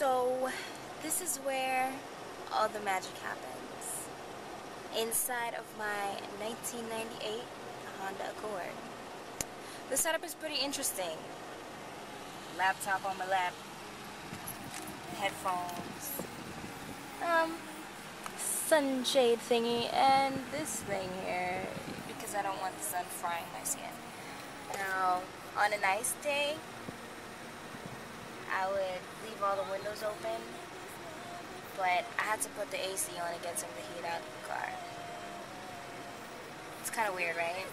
So, this is where all the magic happens. Inside of my 1998 Honda Accord. The setup is pretty interesting. Laptop on my lap, headphones, um, sunshade thingy, and this thing here because I don't want the sun frying my skin. Now, on a nice day, I would leave all the windows open, but I had to put the AC on to get some of the heat out of the car. It's kind of weird, right?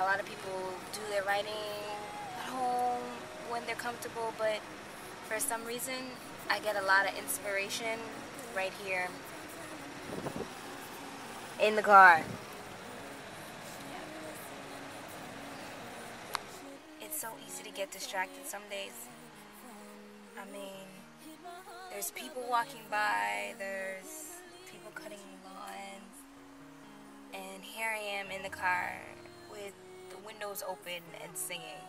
A lot of people do their writing at home when they're comfortable, but for some reason, I get a lot of inspiration right here in the car. It's so easy to get distracted some days. I mean, there's people walking by, there's people cutting lawns, and here I am in the car with the windows open and singing.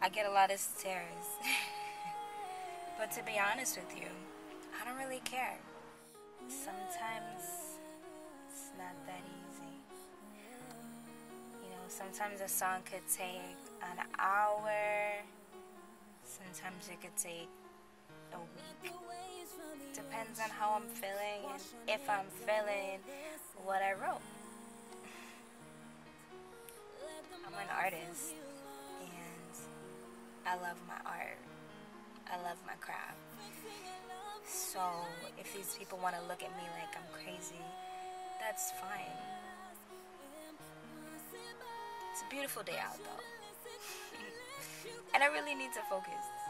I get a lot of stares. but to be honest with you, I don't really care. Sometimes it's not that easy. You know, sometimes a song could take an hour, sometimes it could take a week. Depends on how I'm feeling and if I'm feeling what I wrote. I'm an artist and I love my art. I love my craft. So if these people want to look at me like I'm crazy, that's fine. It's a beautiful day out though. and I really need to focus.